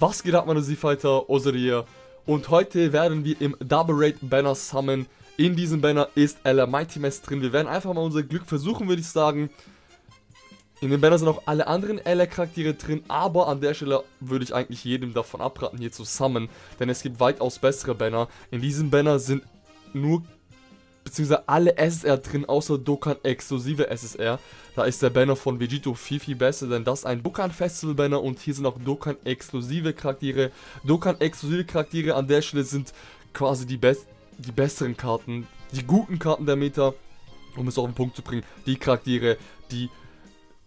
Was geht ab, meine Z-Fighter, Oseria? Und heute werden wir im Double Raid Banner Summon. In diesem Banner ist Ella Mighty Mess drin. Wir werden einfach mal unser Glück versuchen, würde ich sagen. In dem Banner sind auch alle anderen Ella-Charaktere drin, aber an der Stelle würde ich eigentlich jedem davon abraten, hier zu summonen, denn es gibt weitaus bessere Banner. In diesem Banner sind nur beziehungsweise alle SSR drin, außer Dokkan exklusive SSR. Da ist der Banner von Vegito viel, viel besser, denn das ist ein Dokkan Festival Banner und hier sind auch Dokkan exklusive Charaktere. Dokkan exklusive Charaktere an der Stelle sind quasi die, best die besseren Karten, die guten Karten der Meta, um es auf den Punkt zu bringen. Die Charaktere, die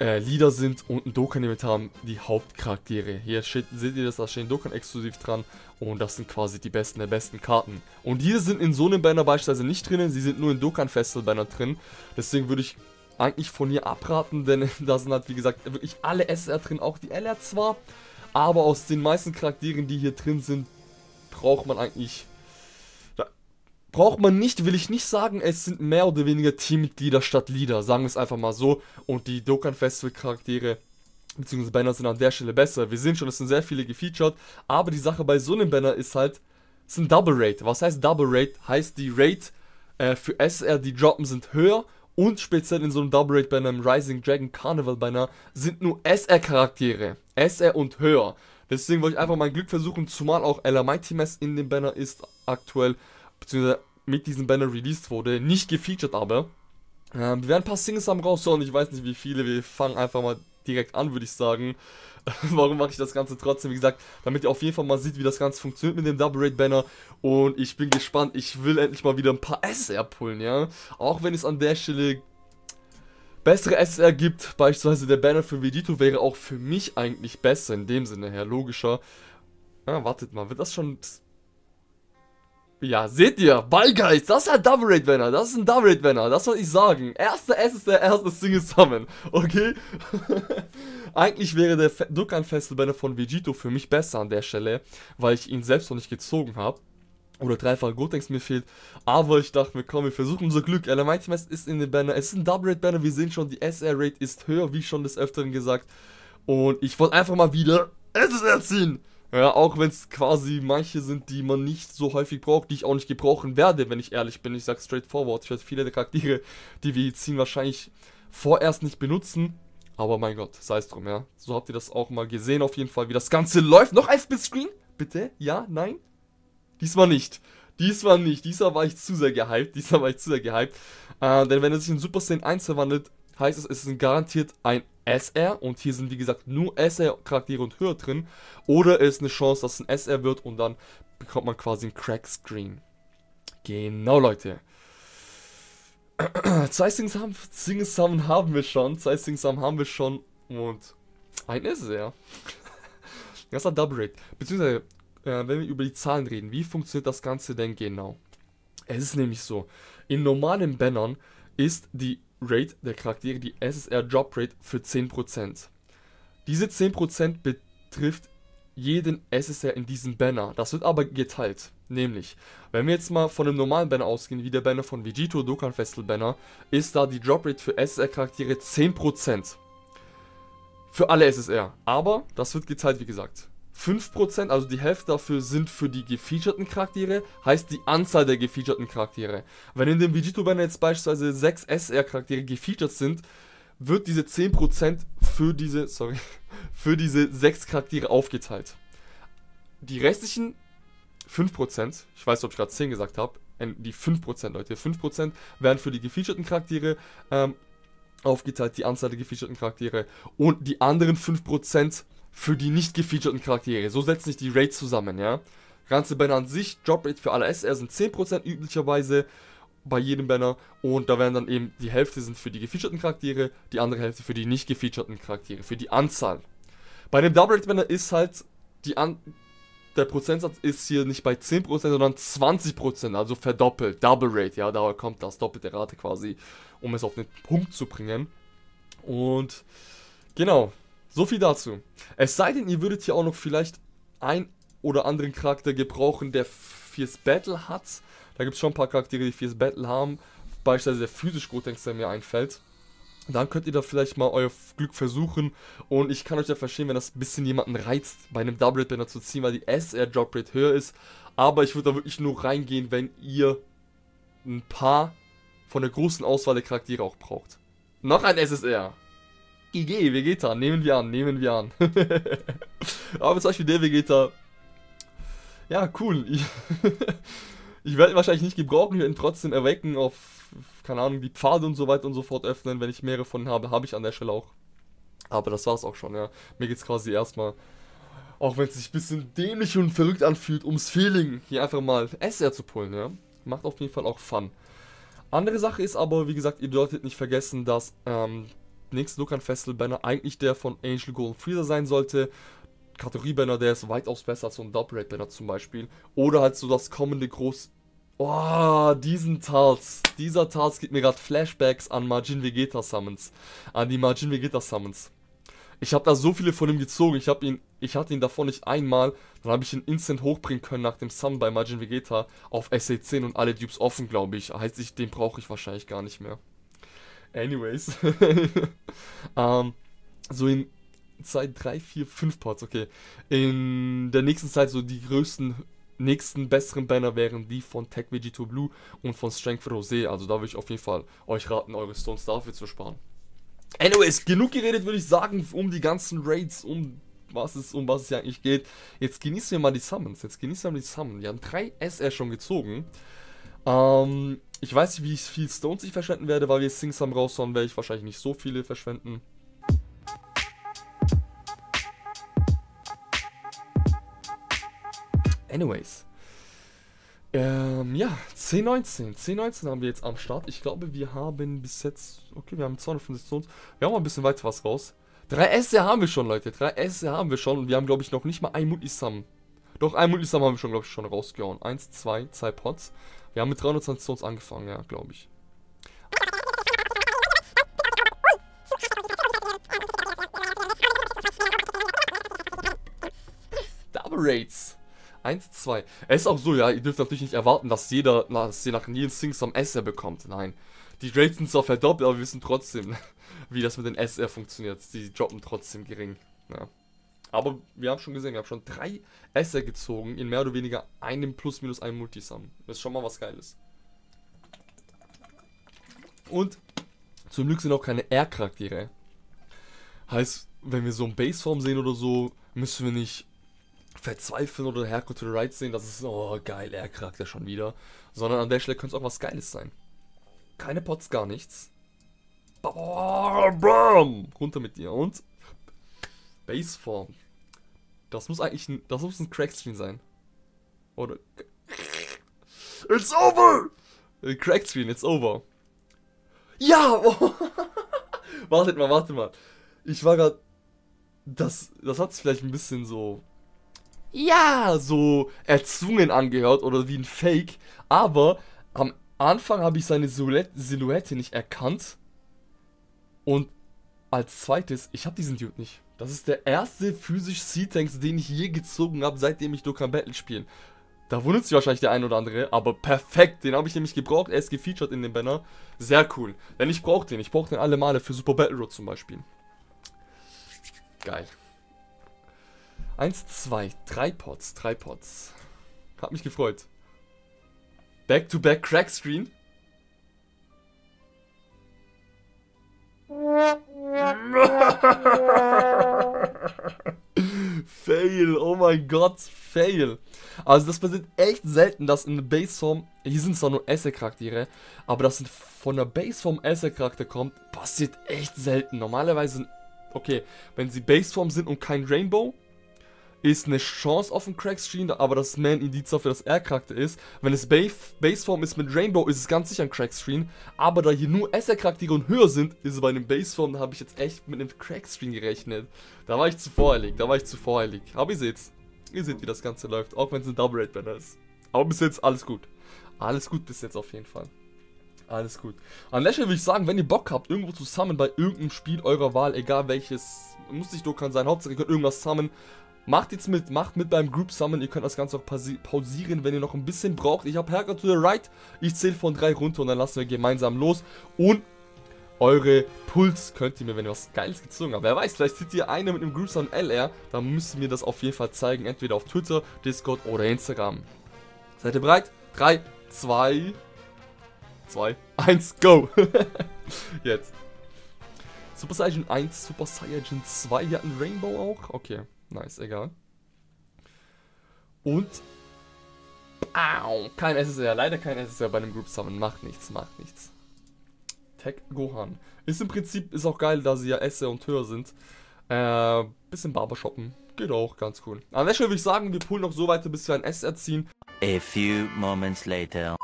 äh, Lieder sind und ein Dokkan-Event haben, die Hauptcharaktere. Hier steht, seht ihr das, da stehen Dokkan exklusiv dran und das sind quasi die besten der besten Karten. Und diese sind in so einem Banner beispielsweise nicht drinnen, sie sind nur in Dokkan Festival Banner drin. Deswegen würde ich eigentlich von hier abraten, denn da sind halt wie gesagt wirklich alle SR drin, auch die LR zwar, aber aus den meisten Charakteren, die hier drin sind, braucht man eigentlich braucht man nicht, will ich nicht sagen, es sind mehr oder weniger Teammitglieder statt Leader, sagen wir es einfach mal so. Und die Dokkan Festival Charaktere beziehungsweise Banner sind an der Stelle besser. Wir sehen schon, es sind sehr viele gefeatured, aber die Sache bei so einem Banner ist halt, es ist ein Double Rate. Was heißt Double Rate? Heißt die Rate äh, für SR, die droppen, sind höher und speziell in so einem Double Rate Banner, im Rising Dragon Carnival Banner, sind nur SR Charaktere. SR und höher. Deswegen wollte ich einfach mein Glück versuchen, zumal auch Mighty Mess in dem Banner ist aktuell beziehungsweise mit diesem Banner released wurde. Nicht gefeatured aber. Ähm, wir werden ein paar Singles am raushauen. Ich weiß nicht wie viele. Wir fangen einfach mal direkt an, würde ich sagen. Warum mache ich das Ganze trotzdem? Wie gesagt, damit ihr auf jeden Fall mal seht, wie das Ganze funktioniert mit dem Double Rate Banner. Und ich bin gespannt. Ich will endlich mal wieder ein paar SR pullen, ja. Auch wenn es an der Stelle bessere SR gibt. Beispielsweise der Banner für Vegito wäre auch für mich eigentlich besser. In dem Sinne her, logischer. Ah, wartet mal, wird das schon ja, seht ihr, Ballgeist, das ist ein Double Rate Banner, das ist ein Double Rate Banner, das soll ich sagen. Erster S ist der erste Single Summon, okay? Eigentlich wäre der Dokkan Festival Banner von Vegito für mich besser an der Stelle, weil ich ihn selbst noch nicht gezogen habe. Oder dreifach Gotenks mir fehlt. Aber ich dachte mir, komm, wir versuchen unser Glück. Elemite Mess ist in den Banner. Es ist ein Double Rate Banner. Wir sehen schon, die SR Rate ist höher, wie schon des Öfteren gesagt. Und ich wollte einfach mal wieder SSR ziehen. Ja, auch wenn es quasi manche sind, die man nicht so häufig braucht, die ich auch nicht gebrauchen werde, wenn ich ehrlich bin. Ich sag straightforward. Ich werde viele der Charaktere, die wir ziehen, wahrscheinlich vorerst nicht benutzen. Aber mein Gott, sei es drum, ja. So habt ihr das auch mal gesehen, auf jeden Fall, wie das Ganze läuft. Noch ein Splitscreen? Bitte? Ja? Nein? Diesmal nicht. Diesmal nicht. Diesmal war ich zu sehr gehypt. Diesmal war ich zu sehr gehypt. Äh, denn wenn er sich in Super Saiyan 1 verwandelt, heißt es, es ist garantiert ein SR und hier sind wie gesagt nur SR-Charaktere und höher drin. Oder es ist eine Chance, dass es ein SR wird und dann bekommt man quasi ein Crack-Screen. Genau, Leute. Zwei Sing-Summon haben wir schon. Zwei Sing-Summon haben wir schon. Und ein SR. Das ist Double Rate. Beziehungsweise, äh, wenn wir über die Zahlen reden, wie funktioniert das Ganze denn genau? Es ist nämlich so, in normalen Bannern ist die Rate der Charaktere die SSR Drop Rate für 10%. Diese 10% betrifft jeden SSR in diesem Banner. Das wird aber geteilt. Nämlich, wenn wir jetzt mal von einem normalen Banner ausgehen, wie der Banner von Vegito Dokkan Festival Banner, ist da die Drop Rate für SSR Charaktere 10%. Für alle SSR. Aber das wird geteilt, wie gesagt. 5%, also die Hälfte dafür sind für die gefeaturten Charaktere, heißt die Anzahl der gefeaturten Charaktere. Wenn in dem Vegito Banner jetzt beispielsweise 6 SR Charaktere gefeatured sind, wird diese 10% für diese, sorry, für diese 6 Charaktere aufgeteilt. Die restlichen 5%, ich weiß nicht, ob ich gerade 10 gesagt habe, die 5%, Leute, 5% werden für die gefeaturten Charaktere ähm, aufgeteilt, die Anzahl der gefeaturten Charaktere. Und die anderen 5% für die nicht gefeaturten Charaktere. So setzen sich die Rates zusammen, ja. Ganze Banner an sich, Drop Rate für alle SR sind 10% üblicherweise bei jedem Banner und da werden dann eben die Hälfte sind für die gefeaturten Charaktere, die andere Hälfte für die nicht gefeaturten Charaktere, für die Anzahl. Bei dem Double Rate Banner ist halt die An der Prozentsatz ist hier nicht bei 10%, sondern 20%, also verdoppelt, Double Rate, ja, da kommt das doppelte Rate quasi, um es auf den Punkt zu bringen. Und genau, so viel dazu. Es sei denn, ihr würdet hier auch noch vielleicht ein oder anderen Charakter gebrauchen, der Fierce Battle hat. Da gibt es schon ein paar Charaktere, die Fierce Battle haben. Beispielsweise der physisch Gotenks, der mir einfällt. Dann könnt ihr da vielleicht mal euer Glück versuchen. Und ich kann euch ja verstehen, wenn das ein bisschen jemanden reizt, bei einem Double Banner zu ziehen, weil die SR Drop Rate höher ist. Aber ich würde da wirklich nur reingehen, wenn ihr ein paar von der großen Auswahl der Charaktere auch braucht. Noch ein SSR. GG, Vegeta, nehmen wir an, nehmen wir an. Aber zum Beispiel der Vegeta. Ja, cool. Ich, ich werde ihn wahrscheinlich nicht gebrauchen, ich werde ihn trotzdem erwecken auf, keine Ahnung, die Pfade und so weiter und so fort öffnen. Wenn ich mehrere von habe, habe ich an der Stelle auch. Aber das war's auch schon, ja. Mir geht's quasi erstmal, auch wenn es sich ein bisschen dämlich und verrückt anfühlt, ums Feeling, hier einfach mal SR zu pullen, ja. Macht auf jeden Fall auch Fun. Andere Sache ist aber, wie gesagt, ihr solltet nicht vergessen, dass ähm, nächste Look Festival Banner eigentlich der von Angel Golden Freezer sein sollte. Kategorie Banner, der ist weitaus besser als so ein Double Rate Banner zum Beispiel. Oder halt so das kommende groß. Oh, diesen Tals. Dieser Tals gibt mir gerade Flashbacks an Margin Vegeta Summons. An die Margin Vegeta Summons. Ich habe da so viele von ihm gezogen. Ich habe ihn, ich hatte ihn davor nicht einmal. Dann habe ich ihn instant hochbringen können nach dem Summon bei Margin Vegeta auf SC10 und alle Dupes offen, glaube ich. Heißt, ich, den brauche ich wahrscheinlich gar nicht mehr. Anyways. ähm, so in Zeit 3, 4, 5 Parts, okay. In der nächsten Zeit so die größten, nächsten besseren Banner wären die von Tech Vegito Blue und von Strength Rosé. Also da würde ich auf jeden Fall euch raten, eure Stones dafür zu sparen. Anyways, genug geredet würde ich sagen um die ganzen Raids, um was es, um was es hier eigentlich geht. Jetzt genießen wir mal die Summons. Jetzt genießen wir mal die Summons. Wir haben drei SR schon gezogen. Ähm, ich weiß nicht, wie viel Stones ich verschwenden werde, weil wir Singsam raushauen, werde ich wahrscheinlich nicht so viele verschwenden. Anyways. Ähm, ja, 1019. 1019 haben wir jetzt am Start. Ich glaube, wir haben bis jetzt. Okay, wir haben 250 Stones. Wir haben mal ein bisschen weiter was raus. 3 S haben wir schon, Leute. 3 S haben wir schon. Und wir haben, glaube ich, noch nicht mal ein Multisum. Doch, ein Multisum haben wir schon, glaube ich, schon rausgehauen. 1, 2, 2 Pots. Wir haben mit 320 Stones angefangen, ja, glaube ich. Double Rates. 1, 2. Es ist auch so, ja, ihr dürft natürlich nicht erwarten, dass jeder, dass ihr nach jedem Sing SR bekommt. Nein. Die Rates sind zwar verdoppelt, aber wir wissen trotzdem, wie das mit den SR funktioniert. Die droppen trotzdem gering. Ja. Aber wir haben schon gesehen, wir haben schon drei SR gezogen in mehr oder weniger einem plus minus einem Multisum. Das ist schon mal was Geiles. Und zum Glück sind auch keine R-Charaktere. Heißt, wenn wir so ein Baseform sehen oder so, müssen wir nicht verzweifeln oder Herco to the Right sehen, das ist, oh geil, R-Charakter schon wieder. Sondern an der Stelle könnte es auch was Geiles sein. Keine Pots, gar nichts. Bam, runter mit dir. Und Baseform. Das muss eigentlich ein, das muss ein Crackscreen sein. Oder. It's over! Crackscreen, it's over. Ja! wartet mal, wartet mal. Ich war gerade. Das, das hat sich vielleicht ein bisschen so. Ja, so erzwungen angehört oder wie ein Fake. Aber am Anfang habe ich seine Silhouette nicht erkannt. Und als zweites, ich habe diesen Dude nicht. Das ist der erste physisch Sea-Tanks, den ich je gezogen habe, seitdem ich Dokkan Battle spiele. Da wundert sich wahrscheinlich der ein oder andere, aber perfekt. Den habe ich nämlich gebraucht. Er ist gefeatured in dem Banner. Sehr cool. Denn ich brauche den. Ich brauche den alle Male für Super Battle Road zum Beispiel. Geil. Eins, zwei, drei Pots, drei Pots. Hat mich gefreut. Back-to-back Crack Screen. fail, oh mein Gott, fail. Also das passiert echt selten, dass in der Baseform, hier sind zwar nur Esse-Charaktere, aber dass von der Baseform Esse-Charakter kommt, passiert echt selten. Normalerweise, okay, wenn sie Baseform sind und kein Rainbow, ist eine Chance auf einen Crack-Screen, aber das Man-Indiz dafür, dass er Charakter ist. Wenn es Baseform ist mit Rainbow, ist es ganz sicher ein Crack-Screen. Aber da hier nur SR-Charaktere und höher sind, ist es bei einem Baseform, da habe ich jetzt echt mit einem Crack-Screen gerechnet. Da war ich zu voreilig, da war ich zu voreilig. Aber ihr seht's. Ihr seht, wie das Ganze läuft, auch wenn es ein Double-Rate-Banner ist. Aber bis jetzt alles gut. Alles gut bis jetzt auf jeden Fall. Alles gut. An der würde ich sagen, wenn ihr Bock habt, irgendwo zu summonen bei irgendeinem Spiel eurer Wahl, egal welches, muss nicht Dokkan sein, Hauptsache ihr könnt irgendwas summonen, Macht jetzt mit, macht mit beim Group Summon. Ihr könnt das Ganze auch pausieren, wenn ihr noch ein bisschen braucht. Ich habe Herker to the right. Ich zähle von drei runter und dann lassen wir gemeinsam los. Und eure Puls könnt ihr mir, wenn ihr was Geiles gezogen habt. Wer weiß, vielleicht seht ihr eine mit einem Gruße LR, dann müsst ihr mir das auf jeden Fall zeigen, entweder auf Twitter, Discord oder Instagram. Seid ihr bereit? 3, 2, 2, 1, go! Jetzt. Super Saiyan 1, Super Saiyan 2, wir hatten Rainbow auch. Okay, nice, egal. Und... Au, kein SSR, leider kein SSR bei einem Group Summon. Macht nichts, macht nichts. Tech Gohan. Ist im Prinzip, ist auch geil, da sie ja Esse und höher sind. Äh, bisschen Barbershoppen. Geht auch, ganz cool. An der Stelle würde ich sagen, wir pullen noch so weiter, bis wir ein S erziehen. A few moments later.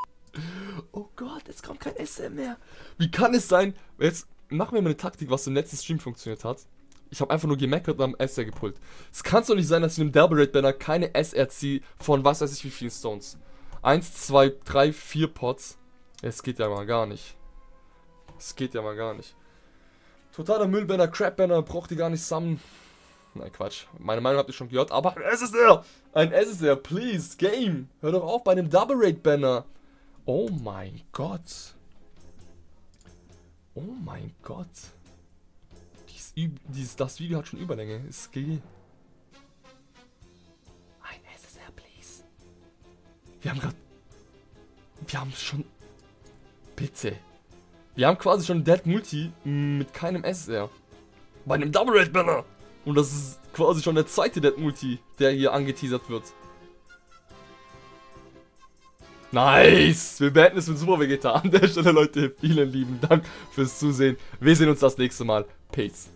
Oh Gott, jetzt kommt kein SM mehr. Wie kann es sein? Jetzt machen wir mal eine Taktik, was im letzten Stream funktioniert hat. Ich habe einfach nur gemeckert und am SR gepult. Es kann doch nicht sein, dass ich in einem Double Raid Banner keine SR ziehe von was weiß ich wie vielen Stones. Eins, zwei, drei, vier Pots. Es geht ja mal gar nicht. Es geht ja mal gar nicht. Totaler Müllbanner, Crap-Banner, braucht ihr gar nicht sammeln. Nein, Quatsch. Meine Meinung habt ihr schon gehört, aber ein SSR! Ein SSR, please, Game! Hör doch auf bei einem Double Raid Banner. Oh mein Gott. Oh mein Gott. Dies, dies, das Video hat schon Überlänge. Ist GG. Ein SSR, please. Wir haben gerade... Wir haben schon... Bitte. Wir haben quasi schon Dead Multi mit keinem SSR. Bei einem Double Red Banner. Und das ist quasi schon der zweite Dead Multi, der hier angeteasert wird. Nice! Wir beenden es mit Super Vegeta. An der Stelle, Leute, vielen lieben Dank fürs Zusehen. Wir sehen uns das nächste Mal. Peace.